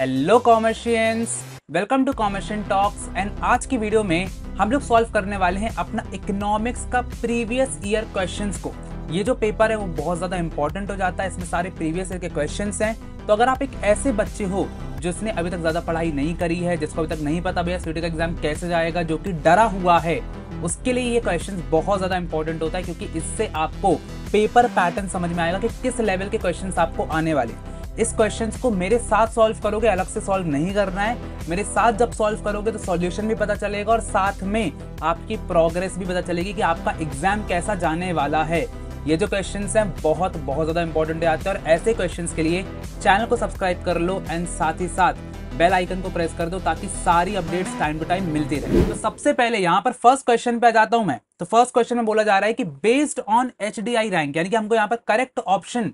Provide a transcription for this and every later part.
Hello commercians welcome to commercian talks and आज की video में हम लोग सॉल्व करने वाले हैं अपना इकोनॉमिक्स का प्रीवियस ईयर क्वेश्चंस को। ये जो पेपर है, वो बहुत ज़्यादा इंपॉर्टेंट हो जाता है। इसमें सारे प्रीवियस ईयर के क्वेश्चंस हैं। तो अगर आप एक ऐसे बच्चे हो, जिसने अभी तक ज़्यादा पढ़ाई नहीं करी है, जिसको अभी तक नहीं पता भैया सीटी का एग्ज़ाम कैसे जाएगा, जो कि डरा हुआ है, उसके लिए ये क्वेश्चन बहुत ज़्यादा इंपॉर्टेंट होता है, क्योंकि इससे आपको पेपर पैटर्न समझ में आएगा कि किस लेवल के क्वेश्चन आपको आने वाले इस क्वेश्चंस को मेरे साथ सॉल्व करोगे, अलग से सॉल्व नहीं करना है। मेरे साथ जब सॉल्व करोगे तो सॉल्यूशन भी पता चलेगा और साथ में आपकी प्रोग्रेस भी पता चलेगी कि आपका एग्ज़ाम कैसा जाने वाला है। ये जो क्वेश्चन हैं, बहुत बहुत ज़्यादा इंपॉर्टेंट आते हैं और ऐसे क्वेश्चन के लिए चैनल को सब्सक्राइब कर लो एंड साथ ही साथ बेल आइकन को प्रेस कर दो ताकि सारी अपडेट्स टाइम टू टाइम मिलती रहे। तो सबसे पहले यहाँ पर फ़र्स्ट क्वेश्चन पे आ जाता हूँ मैं। तो फ़र्स्ट क्वेश्चन में बोला जा रहा है कि बेस्ड ऑन एचडीआई रैंक यानी कि हमको यहाँ पर करेक्ट ऑप्शन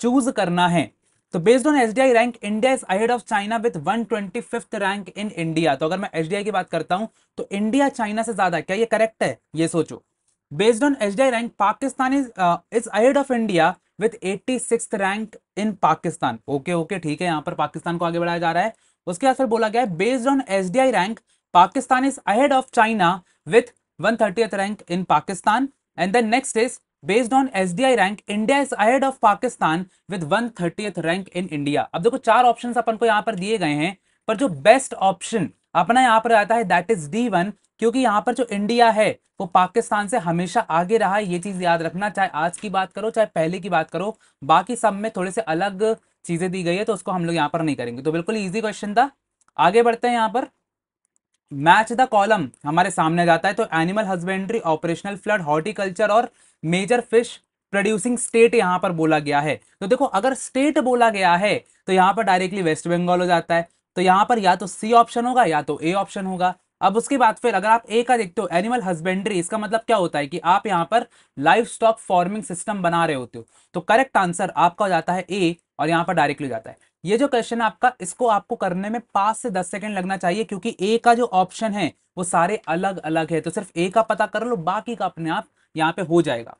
चूज़ करना है। तो based on SDI rank India is ahead of China with 125th rank in India तो अगर मैं एस की बात करता हूँ तो इंडिया चाइना से ज़्यादा क्या ये करेक्ट है? ये सोचो। Based on S rank Pakistan is is ahead of India with 86th rank in Pakistan okay okay ठीक है, यहाँ पर पाकिस्तान को आगे बढ़ाया जा रहा है। उसके बाद फिर बोला गया है based on S rank Pakistan is ahead of China with one rank in Pakistan and then next is based on S D I rank India is ahead of Pakistan with one thirty rank in India अब देखो, चार option अपन को यहाँ पर दिए गए हैं, पर जो बेस्ट ऑप्शन अपना यहाँ पर आता है दैट इज़ डी वन क्योंकि यहाँ पर जो इंडिया है, वो पाकिस्तान से हमेशा आगे रहा है। ये चीज़ याद रखना, चाहे आज की बात करो, चाहे पहले की बात करो, बाकी सब में थोड़े से अलग चीज़ें दी गई है तो उसको हम लोग यहाँ पर नहीं करेंगे। तो बिल्कुल ईजी क्वेश्चन था। आगे बढ़ते हैं यहाँ पर। मैच द कॉलम हमारे सामने जाता है। तो animal husbandry, operational flood, horticulture और मेजर फ़िश प्रोड्यूसिंग स्टेट यहाँ पर बोला गया है। तो देखो, अगर स्टेट बोला गया है तो यहाँ पर डायरेक्टली वेस्ट बंगाल हो जाता है। तो यहाँ पर या तो सी ऑप्शन होगा या तो ए ऑप्शन होगा। अब उसके बाद फिर अगर आप ए का देखते हो, एनिमल हस्बेंड्री, इसका मतलब क्या होता है कि आप यहाँ पर लाइफ स्टॉक फ़ार्मिंग सिस्टम बना रहे होते हो। तो करेक्ट आंसर आपका हो जाता है ए और यहाँ पर डायरेक्टली जाता है। ये जो क्वेश्चन आपका, इसको आपको करने में पाँच से दस सेकंड लगना चाहिए, क्योंकि ए का जो ऑप्शन है, वो सारे अलग अलग है। तो सिर्फ़ ए का पता कर लो, बाकी का अपने आप यहाँ पे हो जाएगा।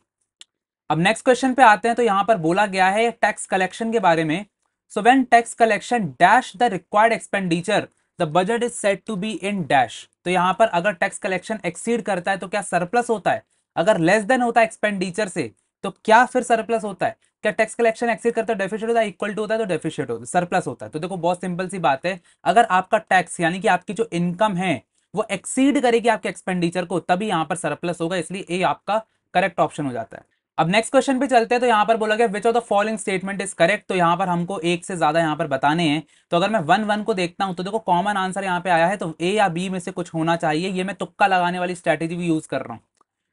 अब नेक्स्ट क्वेश्चन पे आते हैं तो यहाँ पर बोला गया है टैक्स कलेक्शन के बारे में। So when tax collection dash the required expenditure the budget is set to be in dash तो यहाँ पर अगर टैक्स कलेक्शन एक्सीड करता है तो क्या सरप्लस होता है? अगर लेस देन होता है एक्सपेंडिचर से तो क्या फिर सरप्लस होता है? क्या टैक्स कलेक्शन एक्सीड करता है डेफिशिट होता है इक्वल टू होता है तो डेफिशिट होता है सरप्लस होता है। तो देखो, बहुत सिंपल सी बात है, अगर आपका टैक्स यानी कि आपकी जो इनकम है, वो एक्सीड करेगी आपके एक्सपेंडिचर को, तभी यहाँ पर सरप्लस होगा, इसलिए ए आपका करेक्ट ऑप्शन हो जाता है। अब नेक्स्ट क्वेश्चन पे चलते हैं तो यहाँ पर बोला गया which of the following statement is correct तो यहाँ पर हमको एक से ज़्यादा यहाँ पर बताने हैं। तो अगर मैं वन वन को देखता हूँ तो देखो कॉमन आंसर यहाँ पे आया है तो ए या बी में से कुछ होना चाहिए, ये मैं तुक्का लगाने वाली स्ट्रेटेजी भी यूज़ कर रहा हूँ।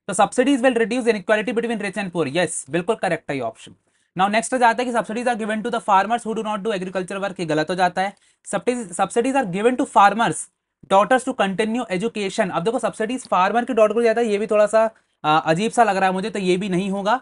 तो subsidies will reduce inequality between rich and poor yes बिल्कुल करेक्ट है ये ऑप्शन नाउ नेक्स्ट जाता है कि subsidies are given to the farmers who do not do agriculture work ये गलत हो जाता है। Subsidies are given to farmers daughters to continue education अब देखो सब्सिडीज फार्मर के डॉटर को जाता है ये भी थोड़ा सा अजीब सा लग रहा है मुझे तो ये भी नहीं होगा।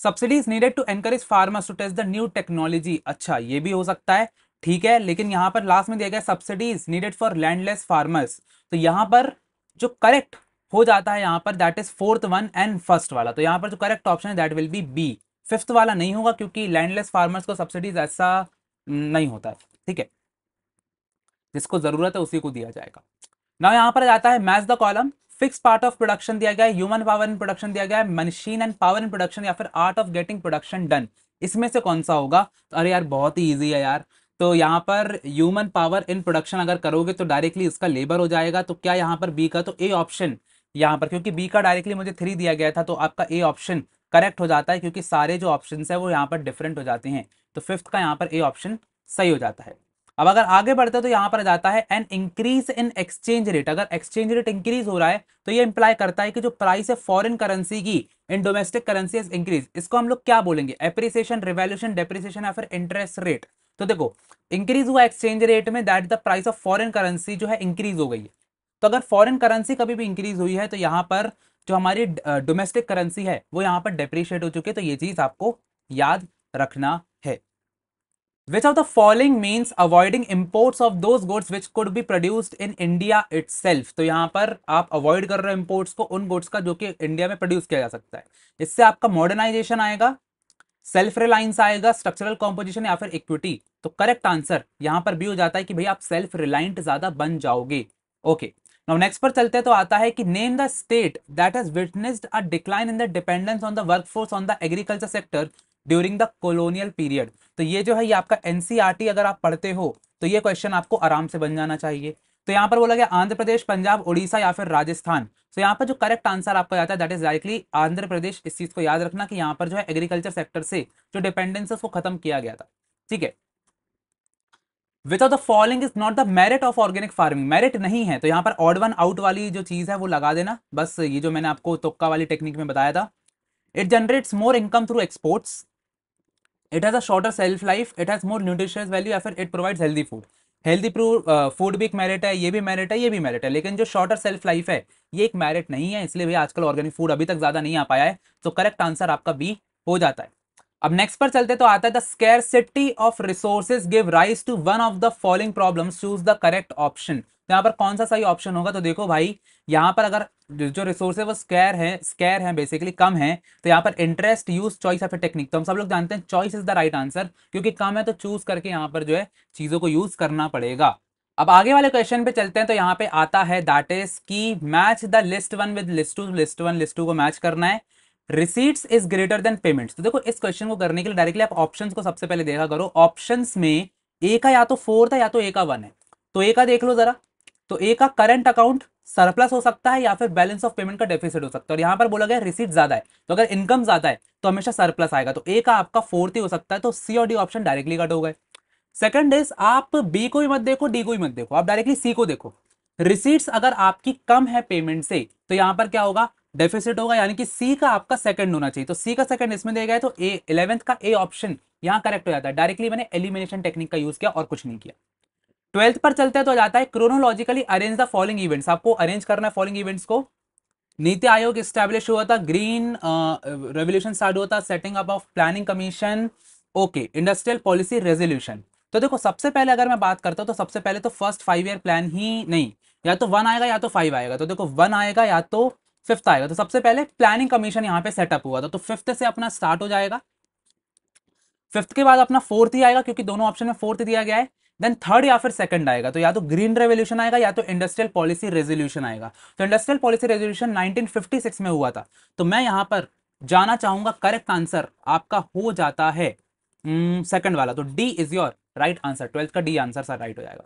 Subsidies needed to encourage farmers to test the new technology अच्छा ये भी हो सकता है, ठीक है, लेकिन यहाँ पर लास्ट में दिया गया subsidies needed for landless farmers तो यहाँ पर जो करेक्ट हो जाता है यहाँ पर that is fourth one and first वाला। तो यहाँ पर जो करेक्ट ऑप्शन है that will be B fifth वाला नहीं होगा क्योंकि लैंडलेस फार्मर्स को सब्सिडीज ऐसा नहीं होता है। ठीक है? जिसको ज़रूरत है उसी को दिया जाएगा। ना यहाँ पर जाता है match the column fix part of production दिया गया है ह्यूमन पावर इन प्रोडक्शन दिया गया है machine and power in production या फिर art of getting production done इसमें से कौन सा होगा? अरे यार, बहुत ही ईजी है यार। तो यहाँ पर ह्यूमन पावर इन प्रोडक्शन अगर करोगे तो डायरेक्टली इसका लेबर हो जाएगा। तो क्या यहाँ पर बी का? तो ए ऑप्शन यहाँ पर, क्योंकि बी का डायरेक्टली मुझे थ्री दिया गया था तो आपका ए ऑप्शन करेक्ट हो जाता है क्योंकि सारे जो ऑप्शन है वो यहाँ पर डिफरेंट हो जाते हैं। तो फिफ्थ का यहाँ पर ए ऑप्शन सही हो जाता है। अब अगर आगे बढ़ते हैं तो यहाँ पर जाता है an increase in exchange rate अगर एक्सचेंज रेट इंक्रीज हो रहा है तो ये इंप्लाई करता है कि जो प्राइस है फॉरेन करेंसी की इन डोमेस्टिक करेंसी इंक्रीज इसको हम लोग क्या बोलेंगे? एप्रिसिएशन रिवेल्यूशन डेप्रिसिएशन या फिर इंटरेस्ट रेट तो देखो इंक्रीज हुआ एक्सचेंज रेट में that the price of foreign currency जो है इंक्रीज हो गई है। तो अगर फॉरेन करेंसी कभी भी इंक्रीज हुई है तो यहाँ पर जो हमारी डोमेस्टिक करेंसी है, वो यहाँ पर डेप्रिशिएट हो चुकी है तो ये चीज़ आपको याद रखना है। Which of the following means avoiding imports of those goods which could be produced in India it तो यहाँ पर आप अवॉइड कर रहे हो इम्पोर्ट्स को, उन गुड्स का जो कि इंडिया में प्रोड्यूस किया जा सकता है। इससे आपका मॉडर्नाइजेशन आएगा सेल्फ रिलायंस आएगा स्ट्रक्चरल कॉम्पोजिशन या फिर इक्विटी तो करेक्ट आंसर यहाँ पर भी हो जाता है कि भाई आप सेल्फ रिलायंट ज़्यादा बन जाओगे। ओके नाउ नेक्स्ट पर चलते हैं तो आता है कि name the state that has witnessed a decline in the dependence on the workforce on the agriculture sector during the colonial period तो ये जो है, ये आपका एनसीआरटी अगर आप पढ़ते हो तो ये क्वेश्चन आपको आराम से बन जाना चाहिए। तो यहाँ पर बोला गया आंध्र प्रदेश, पंजाब, उड़ीसा या फिर राजस्थान। तो यहाँ पर जो करेक्ट आंसर आपको आता है that is directly Andhra Pradesh. इस चीज़ को याद रखना कि यहाँ पर जो है एग्रीकल्चर सेक्टर से जो डिपेंडेंस उसको खत्म किया गया था। ठीक है? Of the following is not the merit of organic farming merit नहीं है। तो यहाँ पर ऑड वन आउट वाली जो चीज़ है, वो लगा देना। बस ये जो मैंने आपको तुक्का वाली टेक्निक में बताया था। It generates more income through exports it has a shorter self life it has more nutritious value या फिर it provides healthy food healthy food भी एक मेरिट है, ये भी मेरिट है, ये भी मेरिट है। लेकिन जो शॉर्टर सेल्फ लाइफ है, ये एक मेरिट नहीं है। इसलिए भैया आजकल ऑर्गेनिक फ़ूड अभी तक ज़्यादा नहीं आ पाया है। तो करेक्ट आंसर आपका बी हो जाता है। अब नेक्स्ट पर चलते तो आता है the scarcity of resources give rise to one of the following problem choose the correct option तो यहाँ पर कौन सा सही ऑप्शन होगा? तो देखो भाई, यहाँ पर अगर जो रिसोर्स है वो स्केयर है स्केयर है बेसिकली कम है तो यहाँ पर interest use choice of a technique तो हम सब लोग जानते हैं choice is the right answer क्योंकि कम है तो चूज़ करके यहाँ पर जो है चीज़ों को यूज़ करना पड़ेगा. अब आगे वाले क्वेश्चन पे चलते हैं तो यहाँ पे आता है दैट इज़ की match the list one with list two list one list two को मैच करना है. Receipts is greater then payments तो देखो, इस क्वेश्चन को करने के लिए डायरेक्टली आप ऑप्शंस को सबसे पहले देखा करो। ऑप्शंस में ए का या तो फोर था या तो ए का वन है। तो ए का देख लो जरा। तो ए का करंट अकाउंट सरप्लस हो सकता है या फिर बैलेंस ऑफ़ पेमेंट का डेफिसिट हो सकता है। और यहाँ पर बोला गया रिसीट ज़्यादा है। तो अगर इनकम ज़्यादा है तो हमेशा सरप्लस आएगा। तो ए का आपका फोर्थ ही हो सकता है। तो सी और डी ऑप्शन डायरेक्टली कट हो गए। सेकंड इज़ आप बी को भी मत देखो डी को भी मत देखो। आप डायरेक्टली सी को देखो। रिसीट्स अगर आपकी कम है पेमेंट से तो यहाँ पर क्या होगा? डेफिसिट होगा, यानी कि सी का आपका सेकंड होना चाहिए। तो सी का सेकंड इसमें दिया गया तो ए इलेवेंथ का ए ऑप्शन यहाँ करेक्ट हो जाता है। डायरेक्टली मैंने एलिमिनेशन टेक्निक का यूज़ किया और कुछ नहीं किया। ट्वेल्थ पर चलते हैं तो जाता है chronologically arrange the following events आपको अरेंज करना है फॉलोइंग इवेंट्स को। नीति आयोग स्टैब्लिश हुआ था ग्रीन रेवोल्यूशन स्टार्ट हुआ था setting up of planning commission okay industrial policy resolution तो देखो, सबसे पहले अगर मैं बात करता हूँ तो सबसे पहले तो फ़र्स्ट फाइव ईयर प्लान ही नहीं। या तो वन आएगा, या तो फाइव आएगा। तो देखो वन आएगा, या तो फिफ्थ आएगा। तो सबसे पहले प्लानिंग कमीशन यहाँ पे सेटअप हुआ था। तो फिफ्थ से अपना स्टार्ट हो जाएगा। फिफ्थ के बाद अपना फोर्थ ही आएगा क्योंकि दोनों ऑप्शन में फोर्थ दिया गया है। देन थर्ड या फिर सेकंड आएगा। तो या तो ग्रीन रेवोल्यूशन आएगा या तो इंडस्ट्रियल पॉलिसी रेजोल्यूशन आएगा। तो इंडस्ट्रियल पॉलिसी रेजोल्यूशन 1956 में हुआ था। तो मैं यहाँ पर जाना चाहूँगा। करेक्ट आंसर आपका हो जाता है सेकंड hmm, वाला। तो D is your right answer twelfth का डी आंसर सर राइट हो जाएगा।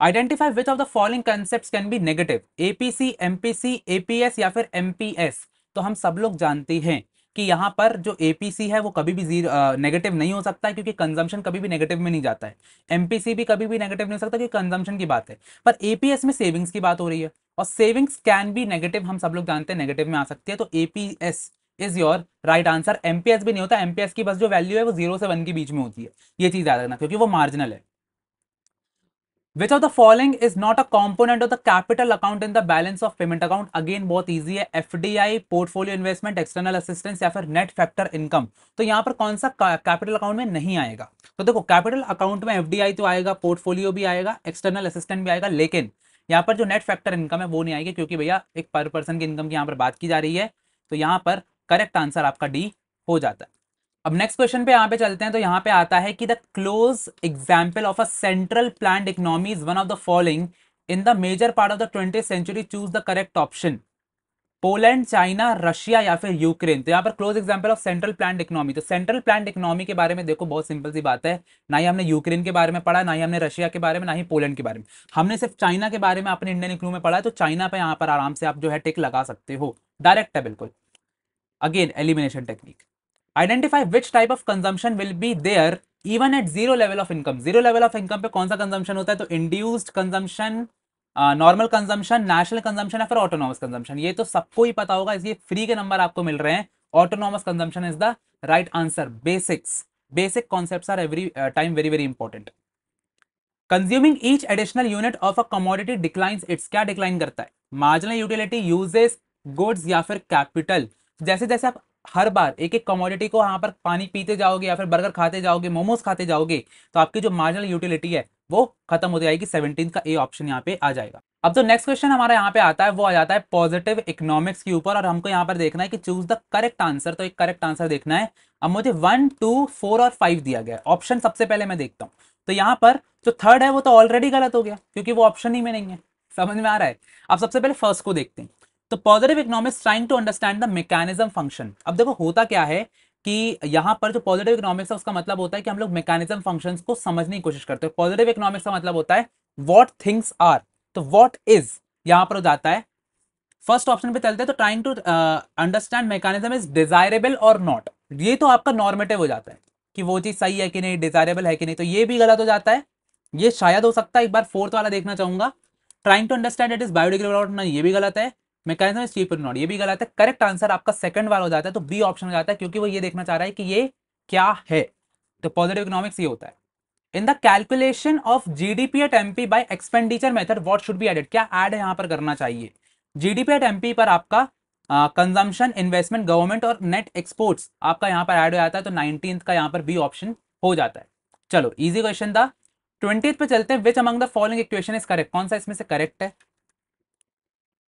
Identify which of the following concept can be negative APC MPC APS या फिर एमपीएस तो हम सब लोग जानते हैं कि यहाँ पर जो एपीसी है, वो कभी भी ज़ीरो नेगेटिव नहीं हो सकता है, क्योंकि कंजम्पशन कभी भी नेगेटिव में नहीं जाता है। एमपीसी भी कभी भी नेगेटिव नहीं हो सकता, क्योंकि कंजम्पशन की बात है। पर एपीएस में सेविंग्स की बात हो रही है, और सेविंग्स कैन बी नेगेटिव हम सब लोग जानते हैं नेगेटिव में आ सकती है। तो APS is your right answer MPS भी नहीं होता एमपीएस की बस जो वैल्यू है, वो ज़ीरो से वन के बीच में होती है। ये चीज़ याद रखना, क्योंकि वो मार्जिनल है। Which of the following is not a component of the capital account in the balance of payment account again बहुत ईजी है. F D I portfolio investment external assistance या फिर नेट फैक्टर इनकम तो यहाँ पर कौन सा कैपिटल अकाउंट में नहीं आएगा? तो देखो कैपिटल अकाउंट में एफ़ डी आई तो आएगा पोर्टफोलियो भी आएगा एक्सटर्नल असिस्टेंट भी आएगा, लेकिन यहाँ पर जो नेट फैक्टर इनकम है वो नहीं आएगी क्योंकि भैया एक पर पर्सन की इनकम की यहाँ पर बात की जा रही है। तो यहाँ पर करेक्ट आंसर आपका डी हो जाता है। अब नेक्स्ट क्वेश्चन पे यहाँ पे चलते हैं तो यहाँ पे आता है कि the close example of a central plan economy is one of the following in the major part of the twenty century choose the correct option Poland China Russia या फिर यूक्रेन तो यहाँ पर close example of central plan economy तो central plan economy के बारे में देखो, बहुत सिंपल सी बात है। ना ही हमने यूक्रेन के बारे में पढ़ा, ना ही हमने रशिया के बारे में, ना ही पोलैंड के बारे में। हमने सिर्फ़ चाइना के बारे में अपने इंडियन इकोनॉमी में पढ़ा है तो चाइना पे यहाँ पर आराम से आप जो है टेक लगा सकते हो। डायरेक्ट है बिल्कुल। Again elimination technique identify which type of consumption will be there even at zero level of income zero level of income पे कौन सा कंजम्पशन होता है? तो induced consumption normal consumption national consumption या फिर ऑटोनॉमस कंजम्पशन ये तो सबको ही पता होगा, इसलिए फ्री के नंबर आपको मिल रहे हैं। Autonomous consumption is the right answer basics basic concept are every time very very important consuming each additional unit of a commodity declines its क्या डिक्लाइन करता है? मार्जिनल यूटिलिटी यूजेस गुड्स या फिर कैपिटल जैसे जैसे आप हर बार एक एक कमोडिटी को यहाँ पर पानी पीते जाओगे या फिर बर्गर खाते जाओगे, मोमोज खाते जाओगे तो आपकी जो मार्जिनल यूटिलिटी है, वो खत्म हो जाएगी। सेवनटीन का ए ऑप्शन यहाँ पे आ जाएगा। अब तो नेक्स्ट क्वेश्चन हमारा यहाँ पे आता है, वो आ जाता है पॉजिटिव इकोनॉमिक्स के ऊपर और हमको यहाँ पर देखना है कि चूज़ द करेक्ट आंसर तो एक करेक्ट आंसर देखना है। अब मुझे वन टू फोर और फाइव दिया गया ऑप्शन सबसे पहले मैं देखता हूँ। तो यहाँ पर जो थर्ड है, वो तो ऑलरेडी गलत हो गया, क्योंकि वो ऑप्शन ही में नहीं है। समझ में आ रहा है? अब सबसे पहले फ़र्स्ट को देखते हैं। तो positive economics trying to understand the mechanism function अब देखो, होता क्या है कि यहाँ पर जो पॉजिटिव इकोनॉमिक्स है, उसका मतलब होता है कि हम लोग मैकेनिज्म फ़ंक्शंस को समझने की कोशिश करते हैं। पॉजिटिव इकोनॉमिक्स का मतलब होता है व्हाट थिंग्स आर तो व्हाट इज़ यहाँ पर हो जाता है। फ़र्स्ट ऑप्शन पे चलते हैं तो trying to understand mechanism is desirable और नॉट ये तो आपका नॉर्मेटिव हो जाता है कि वो चीज़ सही है कि नहीं डिजायरेबल है कि नहीं। तो ये भी गलत हो जाता है। ये शायद हो सकता है, एक बार फोर्थ वाला देखना चाहूँगा। Trying to understand it is biodegradable और ये भी गलत है। मैकेनिज्म इज़ चीप नॉट ये भी गलत है। करेक्ट आंसर आपका सेकंड वाला हो जाता है तो बी ऑप्शन हो जाता है, क्योंकि वो ये देखना चाह रहा है कि ये क्या है। तो पॉजिटिव इकोनॉमिक्स ये होता है। In the calculation of GDP at MP by expenditure method what should be added क्या ऐड यहाँ पर करना चाहिए? जीडीपी एट एमपी पर आपका कंजम्पशन इन्वेस्टमेंट गवर्नमेंट और नेट एक्सपोर्ट्स आपका यहाँ पर ऐड हो जाता है तो नाइनटीन का यहाँ पर बी ऑप्शन हो जाता है। चलो इजी क्वेश्चन था। ट्वेंटी पे चलते हैं। Which among the following equation is correct कौन सा इसमें से करेक्ट है?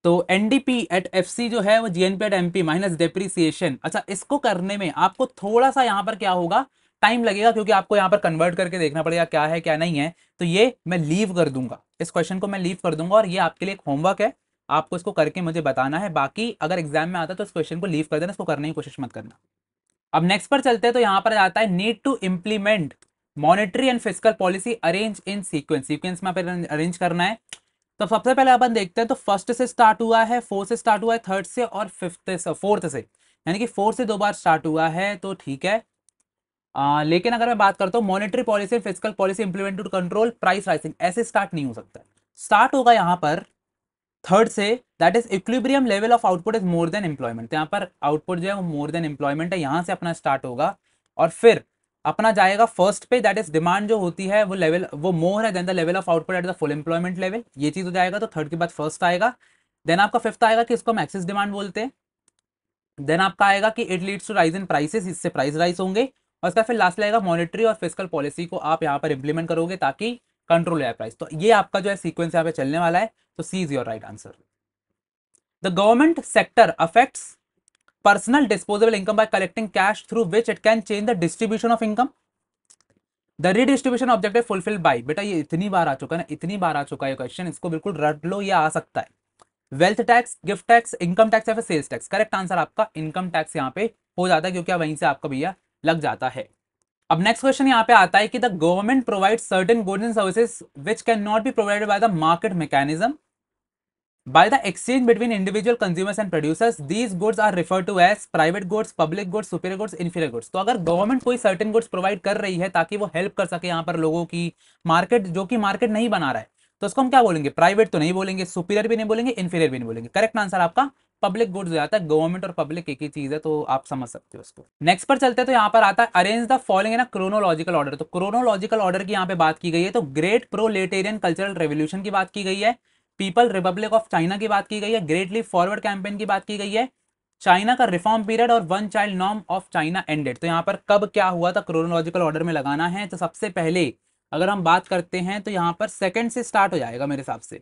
तो एनडीपी एट एफसी जो है, वो GNP at MP minus depreciation अच्छा इसको करने में आपको थोड़ा सा यहाँ पर क्या होगा? टाइम लगेगा क्योंकि आपको यहाँ पर कन्वर्ट करके देखना पड़ेगा क्या है, क्या नहीं है। तो ये मैं लीव कर दूँगा। इस क्वेश्चन को मैं लीव कर दूँगा और ये आपके लिए एक होमवर्क है। आपको इसको करके मुझे बताना है। बाकी अगर एग्ज़ाम में आता तो इस क्वेश्चन को लीव कर देना, इसको करने की कोशिश मत करना। अब नेक्स्ट पर चलते हैं तो यहाँ पर आता है need to implement monetary and fiscal policy arrange in sequence sequence में अरेंज करना है। तो सबसे पहले अपन देखते हैं तो फ़र्स्ट से स्टार्ट हुआ है फोर्थ से स्टार्ट हुआ है थर्ड से और फिफ्थ से फोर्थ से। यानी कि फोर्थ से दो बार स्टार्ट हुआ है तो ठीक है। आ, लेकिन अगर मैं बात करता हूँ monetary policy physical policy implement to control price rising ऐसे स्टार्ट नहीं हो सकता। स्टार्ट होगा यहाँ पर थर्ड से that is equilibrium level of output is more than employment यहाँ पर आउटपुट जो है वो मोर देन एम्प्लॉयमेंट है यहाँ से अपना स्टार्ट होगा। और फिर अपना जाएगा फ़र्स्ट पे दैट इज़ डिमांड जो होती है, वो लेवल वो मोर है than the level of output at the full employment level ये चीज़ हो जाएगा तो थर्ड के बाद फ़र्स्ट आएगा. देन आपका फिफ्थ आएगा कि इसको हम एक्सेस डिमांड बोलते हैं. देन आपका आएगा कि it leads to rise in prices इससे प्राइस राइज होंगे. और उसका फिर लास्ट लगेगा मॉनिटरी और फ़िज़िकल पॉलिसी को आप यहाँ पर इंप्लीमेंट करोगे ताकि कंट्रोल है प्राइस तो ये आपका जो है सीक्वेंस यहाँ पे चलने वाला है. तो C is your right answer the government sector affects personal disposable income by collecting cash through which it can change the distribution of income the redistribution objective fulfil by बेटा ये इतनी बार आ चुका है ना, इतनी बार आ चुका है क्वेश्चन इसको बिल्कुल रट लो, ये आ सकता है। Wealth tax gift tax income tax या फिर सेल्स टैक्स करेक्ट आंसर आपका इनकम टैक्स यहाँ पे हो जाता है क्योंकि वहीं से आपका भैया लग जाता है। अब नेक्स्ट क्वेश्चन यहाँ पे आता है कि the government provide certain goods and services which can not be provided by the market mechanism by the exchange between individual consumers and producers, these goods are referred to as private goods, public goods, superior goods, inferior goods. तो अगर government कोई certain goods provide कर रही है ताकि वो help कर सके यहाँ पर लोगों की मार्केट जो कि मार्केट नहीं बना रहा है तो उसको हम क्या बोलेंगे? प्राइवेट तो नहीं बोलेंगे सुपीरियर भी नहीं बोलेंगे इन्फीरियर भी नहीं बोलेंगे। करेक्ट आंसर आपका पब्लिक गुड्स जाता है गवर्नमेंट और पब्लिक एक ही चीज़ है तो आप समझ सकते हो उसको। नेक्स्ट पर चलते हैं तो यहाँ पर आता है arrange the following in chronological order तो क्रोनोलॉजिकल ऑर्डर की यहाँ पे बात की गई है तो ग्रेट प्रोलेटेरियन कल्चरल रेवोल्यूशन की बात की गई है पीपल रिपब्लिक ऑफ़ चाइना की बात की गई है ग्रेटली फॉरवर्ड कैंपेन की बात की गई है। चाइना का रिफॉर्म पीरियड और one child norm of China ended तो यहाँ पर कब क्या हुआ था क्रोनोलॉजिकल ऑर्डर में लगाना है। तो सबसे पहले अगर हम बात करते हैं तो यहाँ पर सेकंड से स्टार्ट हो जाएगा मेरे हिसाब से।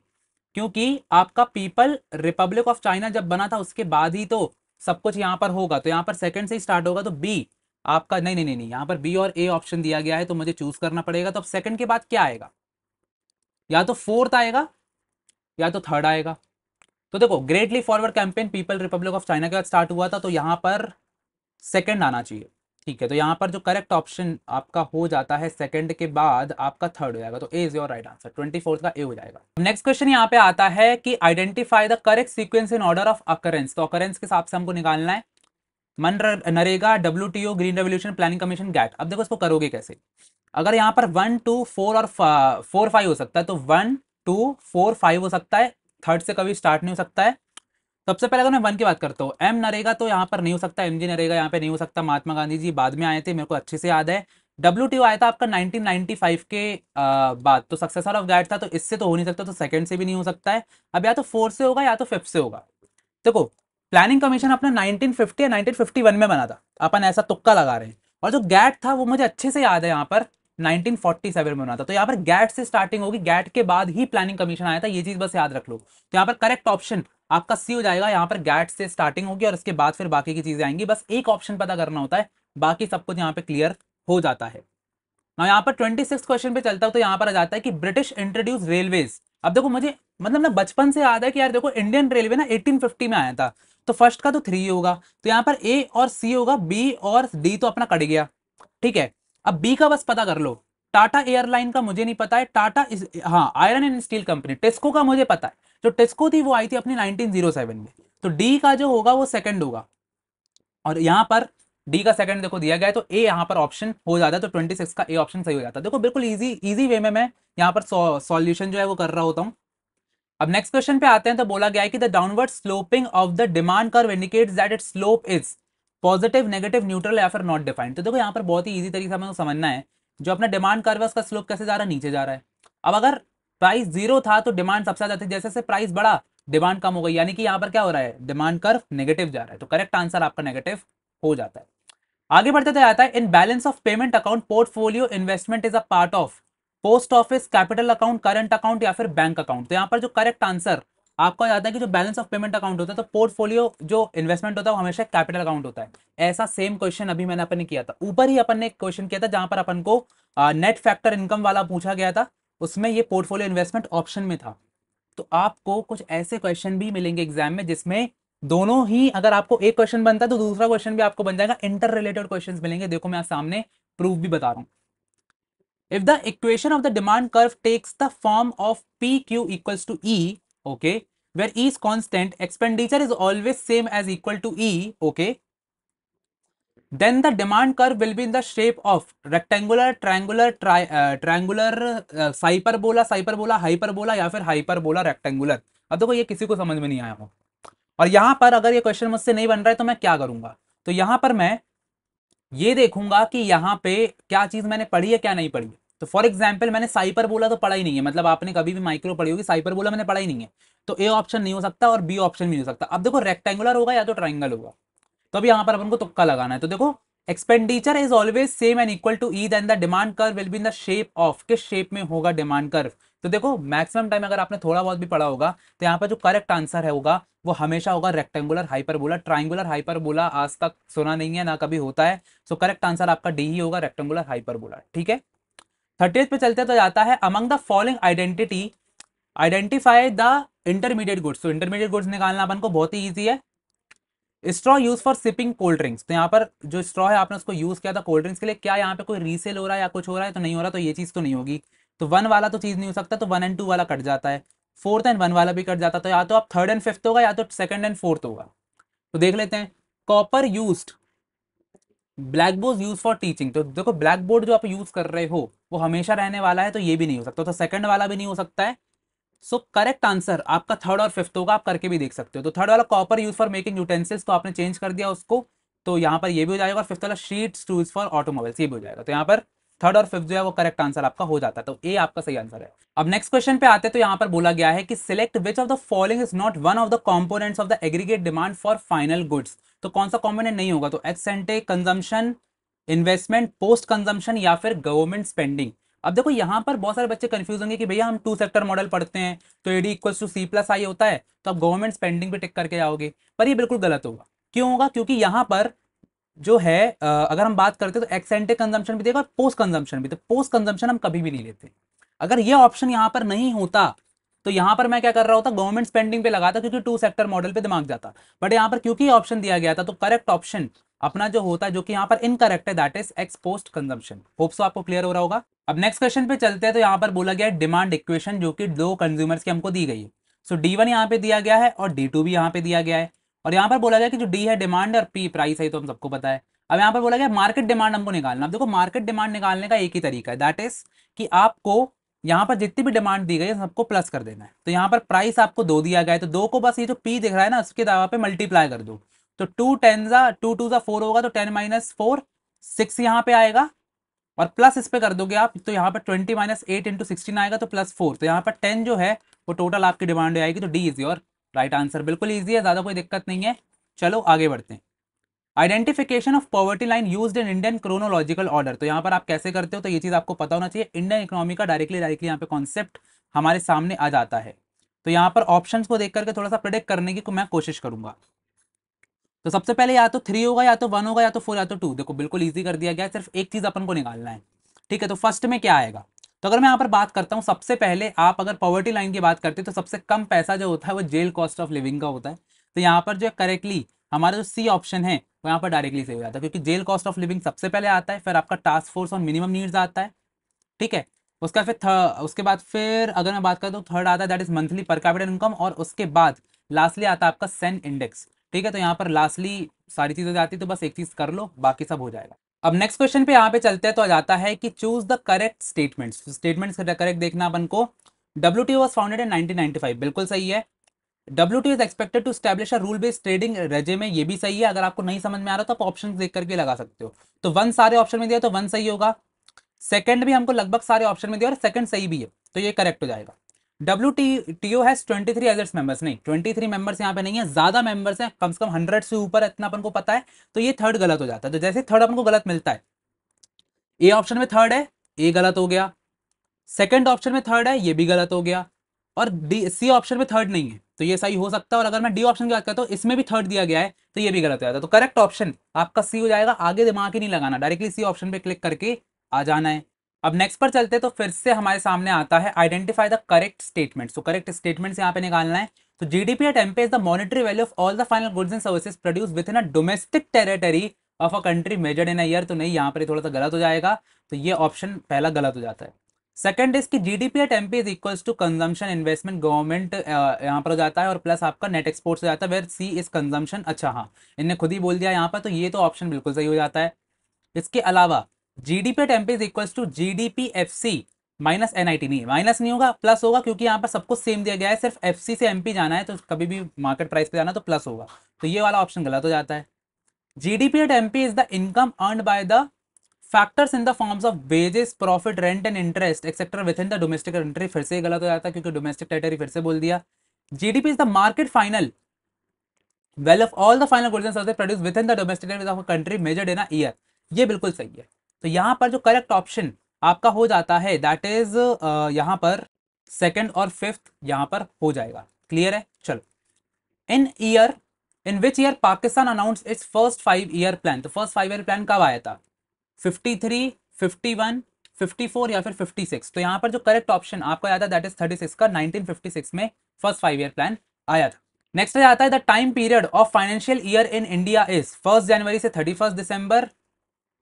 क्योंकि आपका पीपल रिपब्लिक ऑफ़ चाइना जब बना था, उसके बाद ही तो सब कुछ यहाँ पर होगा। तो यहाँ पर सेकंड से ही स्टार्ट होगा तो बी आपका, नहीं नहीं नहीं यहाँ पर बी और ए ऑप्शन दिया गया है तो मुझे चूज़ करना पड़ेगा। तो अब सेकंड के बाद क्या आएगा? या तो फोर्थ आएगा या तो थर्ड आएगा। तो देखो greatly forward campaign people republic of China के बाद स्टार्ट हुआ था तो यहाँ पर सेकेंड आना चाहिए। ठीक है तो यहाँ पर जो करेक्ट ऑप्शन आपका हो जाता है सेकंड के बाद आपका थर्ड हो जाएगा। तो A is your right answer twenty fourth का ए हो जाएगा। नेक्स्ट क्वेश्चन यहाँ पे आता है कि identify the correct sequence in order of occurrence तो अकरेंस के हिसाब से हमको निकालना है। MNREGA W green revolution planning commission GATT अब देखो इसको करोगे कैसे? अगर यहाँ पर वन टू फोर और फोर फाइव हो सकता है तो वन टू, फोर, फाइव हो सकता है, थर्ड से कभी स्टार्ट नहीं हो सकता है। सबसे पहले अगर मैं वन की बात करता हूँ, एम नरेगा तो यहाँ पर नहीं हो सकता, एम जी नरेगा यहाँ पे नहीं हो सकता, महात्मा गांधी जी बाद में आए थे, मेरे को अच्छे से याद है। डब्ल्यू टी आया था आपका 1995 के बाद तो सक्सेसर ऑफ़ गाइड था तो इससे तो हो नहीं सकता तो सेकंड से भी नहीं हो सकता है। अब या तो फोर्थ से होगा या तो फिफ्थ से होगा। देखो प्लानिंग कमीशन अपना 1950 या 1951 में बना था, अपन ऐसा तुक्का लगा रहे हैं। और जो गैट था वो मुझे अच्छे से याद है यहाँ पर। 1947 में बना था। तो यहाँ पर गैट से स्टार्टिंग होगी। गैट के बाद ही प्लानिंग कमीशन आया था। ये चीज़ बस याद रख लो। तो यहाँ पर करेक्ट ऑप्शन आपका सी हो जाएगा। यहाँ पर गैट से स्टार्टिंग होगी और उसके बाद फिर बाकी की चीज़ें आएँगी। बस एक ऑप्शन पता करना होता है। बाकी सब कुछ यहाँ पे क्लियर हो जाता है। ना यहाँ पर ट्वेंटी सिक्स क्वेश्चन पे चलता हूँ तो यहाँ पर आ जाता है कि ब्रिटिश इंट्रोड्यूस रेलवेज अब देखो मुझे मतलब ना बचपन से याद है कि यार देखो इंडियन रेलवे ना 1850 में आया था। तो फ़र्स्ट का तो थ्री होगा। तो यहाँ पर ए और सी होगा। बी और डी तो अपना कट गया। ठीक है? अब बी का बस पता कर लो। टाटा एयरलाइन का मुझे नहीं पता है। टाटा इस, हाँ iron and steel company TISCO का मुझे पता है। जो टेस्को थी वो आई थी अपनी 1907 में। तो डी का जो होगा वो सेकंड होगा। और यहाँ पर डी का सेकंड देखो दिया गया है तो ए यहाँ पर ऑप्शन हो जाता है तो 26 का ए ऑप्शन सही हो जाता है। देखो बिल्कुल इजी इजी वे में मैं यहाँ पर सॉल्यूशन जो है वो कर रहा होता हूँ। अब नेक्स्ट क्वेश्चन पे आते हैं तो बोला गया है कि the downward sloping of the demand curve indicates that it slope is positive negative neutral या फिर नॉट डिफाइंड तो देखो यहाँ पर बहुत ही ईजी तरीके से हमें समझना है, जो अपना डिमांड कर्व है, उसका स्लोप कैसे जा रहा है, नीचे जा रहा है। अब अगर प्राइस ज़ीरो था तो डिमांड सबसे ज़्यादा थी जैसे जैसे प्राइस बढ़ा डिमांड कम हो गई, यानी कि यहाँ पर क्या हो रहा है डिमांड कर्व नेगेटिव जा रहा है। तो करेक्ट आंसर आपका नेगेटिव हो जाता है। आगे बढ़ते तो आता है in balance of payment account portfolio investment is a part of post office capital account current account या फिर बैंक अकाउंट तो यहाँ पर जो करेक्ट आंसर आपको याद है कि जो बैलेंस ऑफ़ पेमेंट अकाउंट होता है तो पोर्टफोलियो जो इन्वेस्टमेंट होता है, वो हमेशा कैपिटल अकाउंट होता है। ऐसा सेम क्वेश्चन अभी मैंने अपन किया था। ऊपर ही अपन ने क्वेश्चन किया था, जहाँ पर अपन को नेट फैक्टर इनकम वाला पूछा गया था, उसमें ये पोर्टफोलियो इन्वेस्टमेंट ऑप्शन में था। तो आपको कुछ ऐसे क्वेश्चन भी मिलेंगे एग्ज़ाम में, जिसमें दोनों ही अगर आपको एक क्वेश्चन बनता है तो दूसरा क्वेश्चन भी आपको बन जाएगा। इंटर रिलेटेड क्वेश्चन मिलेंगे। देखो मैं सामने प्रूफ भी बता रहा हूँ। If the equation of the demand curve takes the form of P Q equals to E okay where E is constant expenditure is always same as equal to E then the demand curve will be in the shape of rectangular triangular tri, uh, triangular uh, hyperbola hyperbola hyperbola या फिर hyperbola rectangular अब देखो ये किसी को समझ में नहीं आया हो और यहाँ पर अगर ये क्वेश्चन मुझसे नहीं बन रहा है तो मैं क्या करूँगा? तो यहाँ पर मैं ये देखूँगा कि यहाँ पे क्या चीज़ मैंने पढ़ी है क्या नहीं पढ़ी है। तो फॉर एग्ज़ाम्पल मैंने साइपर बोला तो पढ़ा ही नहीं है। मतलब आपने कभी भी माइक्रो पढ़ी होगी साइपर बोला मैंने पढ़ा ही नहीं है। तो ए ऑप्शन नहीं हो सकता और बी ऑप्शन भी नहीं हो सकता। अब देखो रेक्टेंगुलर होगा या तो ट्राइंगल होगा। तो अभी यहाँ पर अपन को तुक्का लगाना है। तो देखो expenditure is always same and equal to E the demand curve will be in the shape of किस शेप में होगा डिमांड कर्व तो देखो मैक्सिमम टाइम अगर आपने थोड़ा बहुत भी पढ़ा होगा तो यहाँ पर जो करेक्ट आंसर है होगा, वो हमेशा होगा रेक्टेंगुलर हाइपरबोला ट्राइंगुलर हाइपरबोला आज तक सुना नहीं है, ना कभी होता है। सो करेक्ट आंसर आपका डी ही होगा रेक्टेंगुलर हाइपरबोला ठीक है? थर्टी पे चलते तो जाता है among the following identity identify the intermediate goods तो इंटरमीडिएट गुड्स निकालना अपन को बहुत ही ईजी है। Straw use for sipping cold drinks तो यहाँ पर जो स्ट्रॉ है, आपने उसको यूज़ किया था कोल्ड ड्रिंक्स के लिए। क्या यहाँ पे कोई रीसेल हो रहा है या कुछ हो रहा है? तो नहीं हो रहा तो ये चीज़ तो नहीं होगी। तो वन वाला तो चीज़ नहीं हो सकता तो वन एंड टू वाला कट जाता है। फोर्थ एंड वन वाला भी कट जाता है। तो या तो आप थर्ड एंड फिफ्थ होगा, या तो सेकंड एंड फोर्थ होगा। तो देख लेते हैं। Copper use black board use for teaching तो देखो ब्लैक बोर्ड जो आप यूज़ कर रहे हो, वो हमेशा रहने वाला है तो ये भी नहीं हो सकता। तो सेकंड वाला भी नहीं हो सकता है। सो करेक्ट आंसर आपका थर्ड और फिफ्थ होगा, आप करके भी देख सकते हो। तो थर्ड वाला copper use for making utensils तो आपने चेंज कर दिया उसको तो यहाँ पर ये भी हो जाएगा, और फिफ्थ वाला शीट्स टूल्स फॉर ऑटोमोबाइल्स ये भी हो जाएगा। तो यहाँ पर थर्ड और फिफ्थ जो है, वो करेक्ट आंसर आपका हो जाता है। तो ए आपका सही आंसर है। अब नेक्स्ट क्वेश्चन पे आते तो यहाँ पर बोला गया है कि select which of the following is not one of the components of the aggregate demand for final goods तो कौन सा कॉम्पोनेंट नहीं होगा? तो ex ante consumption investment post consumption या फिर गवर्नमेंट स्पेंडिंग अब देखो, यहाँ पर बहुत सारे बच्चे कंफ्यूज होंगे कि भैया हम टू सेक्टर मॉडल पढ़ते हैं तो AD equals to C plus I होता है तो आप गवर्नमेंट स्पेंडिंग पे टिक करके आओगे। पर ये बिल्कुल गलत होगा। क्यों होगा? क्योंकि यहाँ पर जो है अगर हम बात करते हैं तो एक्सेंटे कंजम्पशन भी देगा पोस्ट कंजम्पशन भी। तो पोस्ट कंजम्पशन हम कभी भी नहीं लेते। अगर ये ऑप्शन यहाँ पर नहीं होता तो यहाँ पर मैं क्या कर रहा होता गवर्नमेंट स्पेंडिंग पे लगाता, क्योंकि टू सेक्टर मॉडल पे दिमाग जाता। बट यहाँ पर क्योंकि ऑप्शन दिया गया था तो करेक्ट ऑप्शन अपना जो होता है, जो कि यहाँ पर इनकरेक्ट है that is ex post consumption hopes आपको क्लियर हो रहा होगा। अब नेक्स्ट क्वेश्चन पे चलते हैं तो यहाँ पर बोला गया डिमांड इक्वेशन जो कि दो कंज्यूमर्स की हमको दी गई है। सो डी वन यहाँ पे दिया गया है और डी टू भी यहाँ पे दिया गया है। और यहाँ पर बोला गया कि जो डी है डिमांड और पी प्राइस है तो हम सबको पता है। अब यहाँ पर बोला गया मार्केट डिमांड हमको निकालना। अब देखो मार्केट डिमांड निकालने का एक ही तरीका है। दैट इज़ कि आपको यहाँ पर जितनी भी डिमांड दी गई है, सबको प्लस कर देना है। तो यहाँ पर प्राइस आपको दो दिया गया है तो दो को बस ये जो पी दिख रहा है ना, उसके दावा पे मल्टीप्लाई कर दो। तो टू टेन जा टू टू जा फोर होगा तो टेन माइनस फोर सिक्स यहाँ पे आएगा, और प्लस इस पे कर दोगे आप तो यहाँ पर twenty minus eight into sixteen आएगा तो प्लस फोर तो यहाँ पर टेन जो है, वो टोटल आपकी डिमांड आएगी तो D is your right answer बिल्कुल ईजी है, ज़्यादा कोई दिक्कत नहीं है। चलो, आगे बढ़ते हैं। Identification of poverty line use in Indian chronological order तो यहाँ पर आप कैसे करते हो तो ये चीज़ आपको पता होना चाहिए। इंडियन इकोनॉमी का डायरेक्टली डायरेक्टली यहाँ पे कॉन्सेप्ट हमारे सामने आ जाता है। तो यहाँ पर ऑप्शन को देख करके थोड़ा सा प्रोडिक्ट करने की मैं कोशिश करूँगा। तो सबसे पहले या तो थ्री होगा, या तो वन होगा, या तो फोर या तो टू देखो, बिल्कुल ईजी कर दिया गया, सिर्फ़ एक चीज़ अपन को निकालना है। ठीक है तो फ़र्स्ट में क्या आएगा? तो अगर मैं यहाँ पर बात करता हूँ, सबसे पहले आप अगर पॉवर्टी लाइन की बात करते हैं तो सबसे कम पैसा जो होता है, वो जेल कॉस्ट ऑफ़ लिविंग का होता है। तो यहाँ पर जो करेक्टली हमारा जो सी ऑप्शन है, वो यहाँ पर डायरेक्टली से हो जाता है, क्योंकि जेल कॉस्ट ऑफ़ लिविंग सबसे पहले आता है, फिर आपका टास्क फोर्स और मिनिमम नीड्स आता है, ठीक है? उसका फिर उसके बाद फिर अगर मैं बात करूँ तो थर्ड आता है that is monthly per capita income और उसके बाद लास्टली आता है आपका सेन इंडेक्स ठीक है? तो यहाँ पर लास्टली सारी चीज़ें जाती तो बस एक चीज़ कर लो, बाकी सब हो जाएगा। अब नेक्स्ट क्वेश्चन पे यहाँ पे चलते हैं तो आ जाता है कि choose the correct statements statements correct देखना अपन को W T was founded in 1995 बिल्कुल सही है। W is expected to establish a rule based trading regime में ये भी सही है। अगर आपको नहीं समझ में आ रहा तो आप ऑप्शन देख करके लगा सकते हो। तो वन सारे ऑप्शन में दिया तो वन सही होगा। सेकंड भी हमको लगभग सारे ऑप्शन में दिया और सेकंड सही भी है। तो ये करेक्ट हो जाएगा। W T T O has twenty three others members नहीं ट्वेंटी थ्री मेंबर्स यहाँ पे नहीं है। ज़्यादा मेंबर्स हैं। कम से कम हंड्रेड से ऊपर इतना अपन को पता है। तो ये थर्ड गलत हो जाता है। तो जैसे थर्ड अपन को गलत मिलता है। ए ऑप्शन में थर्ड है। ए गलत हो गया। सेकंड ऑप्शन में थर्ड है। ये भी गलत हो गया। और डी सी ऑप्शन में थर्ड नहीं है। तो ये सही हो सकता है, और अगर मैं डी ऑप्शन की बात करता हूँ इसमें भी थर्ड दिया गया है तो ये भी गलत हो जाता है। तो करेक्ट ऑप्शन आपका सी हो जाएगा, आगे दिमाग ही नहीं लगाना। डायरेक्टली सी ऑप्शन पे क्लिक करके आ जाना है। अब नेक्स्ट पर चलते तो फिर से हमारे सामने आता है आइडेंटिफाई द करेक्ट स्टेटमेंट तो करेक्ट स्टेटमेंट यहाँ पे निकालना है। तो GDP at MP is the monetary value of all the final goods and services produce within a domestic territory of a country measured in year तो नहीं, यहाँ पर थोड़ा सा गलत हो जाएगा। तो ये ऑप्शन पहला गलत हो जाता है। सेकंड इज़ की GDP at MP is equals to consumption investment government यहाँ पर जाता है और प्लस आपका नेट एक्सपोर्ट हो जाता है वेर सी इज़ कंजम्पशन अच्छा हाँ इनने खुद ही बोल दिया यहाँ पर तो ये तो ऑप्शन बिल्कुल सही हो जाता है। इसके अलावा G D P at MP is equals to G D P F C minus N I T नहीं माइनस नहीं होगा प्लस होगा, क्योंकि यहाँ पर सब कुछ सेम दिया गया है, सिर्फ़ एफ़ सी से एम पी जाना है तो कभी भी मार्केट प्राइस पे जाना तो प्लस होगा। तो ये वाला ऑप्शन गलत हो जाता है। G D P at M P is the income earn by the factors in the forms of wages profit rent and interest etcetera with in the domestic territory फिर से गलत हो जाता है क्योंकि डोमेस्टिक टेरिटरी फिर से बोल दिया। GDP is the market final value of all the final goods and services produce with in the domestic territory of a country measured in a year ये बिल्कुल सही है। तो यहाँ पर जो करेक्ट ऑप्शन आपका हो जाता है दैट इज़ uh, यहाँ पर सेकंड और फिफ्थ यहाँ पर हो जाएगा। क्लियर है? चलो। In year in which year Pakistan announce its first five year plan तो फ़र्स्ट फाइव ईयर प्लान कब आया था? 53, 51, 54 या फिर 56 तो यहाँ पर जो करेक्ट ऑप्शन आपको आया था दैट इज़ 36 का 1956 में फ़र्स्ट फाइव ईयर प्लान आया था। नेक्स्ट आता है the time period of financial year in India is first January से thirty first December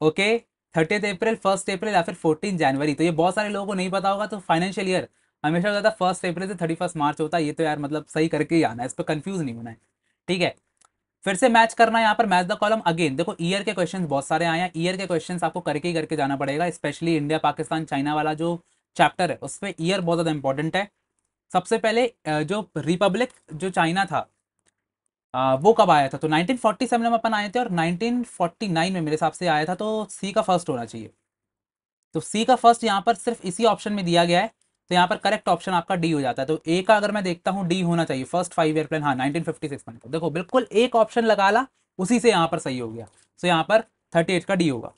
okay thirty April first April या फिर फोर्टीन जनवरी तो ये बहुत सारे लोगों को नहीं पता होगा तो फाइनेंशियल ईयर हमेशा होता था फ़र्स्ट अप्रैल से थर्टी फ़र्स्ट मार्च होता है। ये तो यार मतलब सही करके ही आना है इस पर कंफ्यूज नहीं होना है। ठीक है फिर से मैच करना यहाँ पर मैच द कॉलम अगेन देखो ईयर के क्वेश्चन बहुत सारे आए हैं. ईयर के क्वेश्चन आपको करके ही करके जाना पड़ेगा स्पेशली इंडिया पाकिस्तान चाइना वाला जो चैप्टर है, उस पर ईयर बहुत ज़्यादा इंपॉर्टेंट है. सबसे पहले जो रिपब्लिक जो चाइना था वो कब आया था? तो 1947 में अपन आए थे और 1949 में मेरे हिसाब से आया था तो सी का फ़र्स्ट होना चाहिए. तो सी का फ़र्स्ट यहाँ पर सिर्फ़ इसी ऑप्शन में दिया गया है तो यहाँ पर करेक्ट ऑप्शन आपका डी हो जाता है। तो ए का अगर मैं देखता हूँ डी होना चाहिए। फ़र्स्ट फाइव ईयर प्लान हाँ 1956 में तो देखो, बिल्कुल एक ऑप्शन लगा ला, उसी से यहाँ पर सही हो गया। तो यहाँ पर 38 का डी होगा।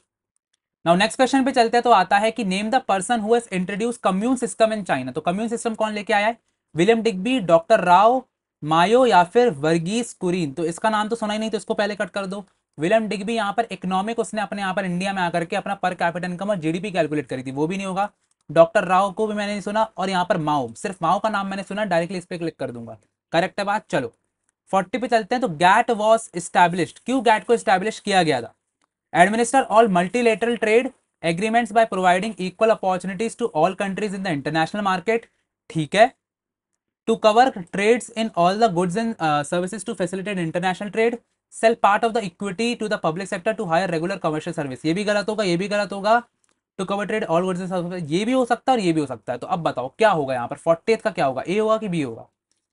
नाउ नेक्स्ट क्वेश्चन पे चलते हैं तो आता है कि name the person who introduce commune system in China तो कम्यून सिस्टम कौन लेके आया है? William Digby doctor Rao Mayo या फिर वर्गीस कुरीन? तो इसका नाम तो सुना ही नहीं तो इसको पहले कट कर दो। विलियम डिग्बी यहाँ पर इकोनॉमिक उसने अपने यहाँ पर इंडिया में आकर के अपना पर कैपिटल इनकम और जीडीपी कैलकुलेट करी थी। वो भी नहीं होगा। डॉक्टर राव को भी मैंने नहीं सुना और यहाँ पर माओ, सिर्फ़ माओ का नाम मैंने सुना डायरेक्टली इस पर क्लिक कर दूँगा। करेक्ट है बात? चलो। फोर्टी पे चलते हैं तो गैट वॉज़ स्टैब्लिश्ड क्यों गैट को स्टैब्लिश किया गया था? Administer all multilateral trade agreements by providing equal opportunities to all countries in the international market ठीक है? To cover trades in all the goods and services to facilitate international trade sell part of the equity to the public sector to hire regular commercial service ये भी गलत होगा, ये भी गलत होगा। टू ट्रेड ऑल एंड ये भी हो सकता है और ये भी हो सकता है। तो अब बताओ, क्या होगा यहाँ पर? फोर्टी का क्या होगा? ए होगा कि बी होगा?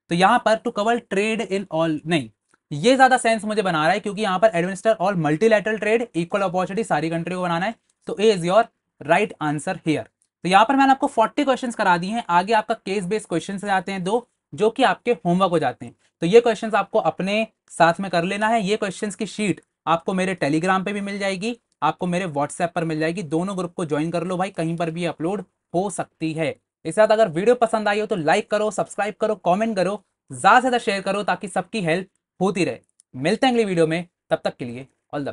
तो यहाँ पर to cover trade in all नहीं, ये ज़्यादा सेंस मुझे बना रहा है क्योंकि यहाँ पर administer all multilateral trade equal opportunity सारी कंट्री को बनाना है। तो A is your right answer here तो यहाँ पर मैंने आपको 40 क्वेश्चन करा दिए हैं। आगे आपका केस बेस्ड क्वेश्चन जाते हैं दो, जो कि आपके होमवर्क हो जाते हैं। तो ये क्वेश्चन आपको अपने साथ में कर लेना है। ये क्वेश्चन की शीट आपको मेरे टेलीग्राम पे भी मिल जाएगी। आपको मेरे व्हाट्सएप पर मिल जाएगी। दोनों ग्रुप को ज्वाइन कर लो भाई, कहीं पर भी अपलोड हो सकती है। इसके साथ अगर वीडियो पसंद आई हो तो लाइक करो सब्सक्राइब करो कॉमेंट करो, ज़्यादा से ज़्यादा शेयर करो ताकि सबकी हेल्प होती रहे। मिलते हैं अगली वीडियो में, तब तक के लिए ऑल द